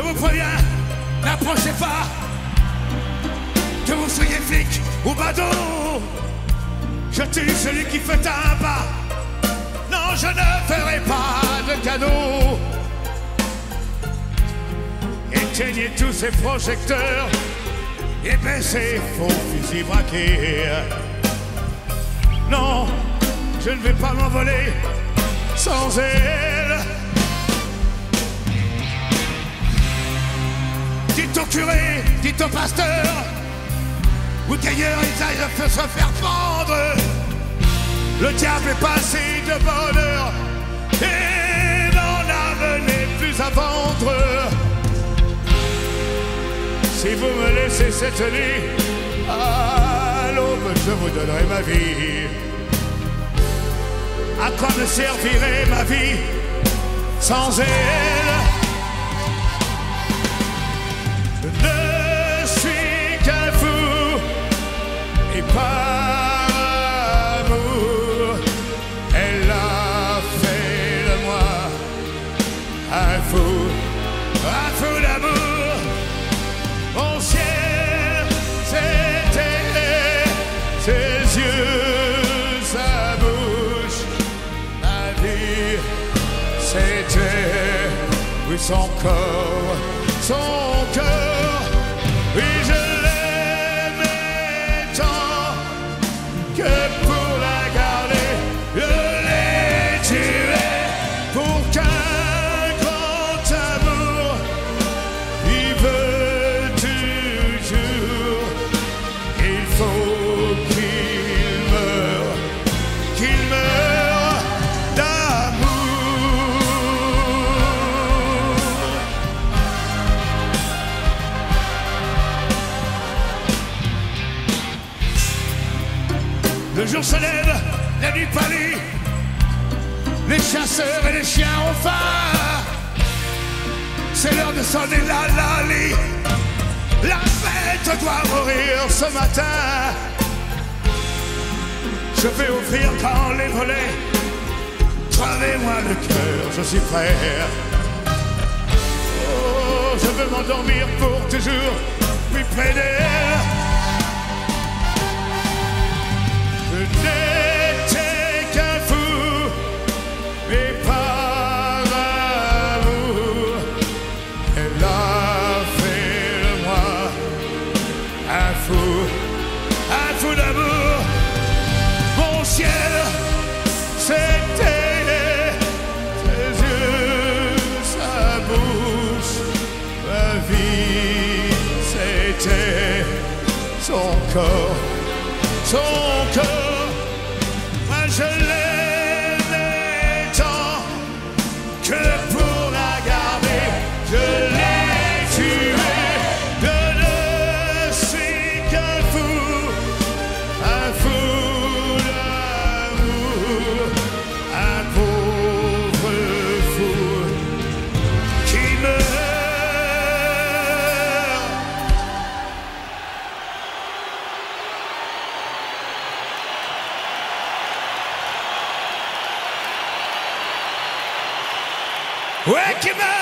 vous préviens, n'approchez pas. Que vous soyez flic ou badaud, je tue celui qui fait un pas. Non, je ne ferai pas de cadeau. Éteignez tous ces projecteurs et baissez vos fusils braqués. Non, je ne vais pas m'envoler sans elle. Dites au curé, dites au pasteur, ou qu'ailleurs ils aillent se faire pendre. Le diable est passé de bonheur et n'en amenez plus à vendre. Si vous me laissez cette nuit, à l'aube, je vous donnerai ma vie. À quoi me servirait ma vie sans elle? C'était oui son corps, son cœur, jour se lève, la nuit pâlit. Les chasseurs et les chiens ont faim. C'est l'heure de sonner la lali. La bête doit mourir ce matin. Je vais ouvrir quand les volets. Travez-moi le cœur, je suis prêt. Oh, je veux m'endormir pour toujours, puis près. Son corps son cœur. Wake him up!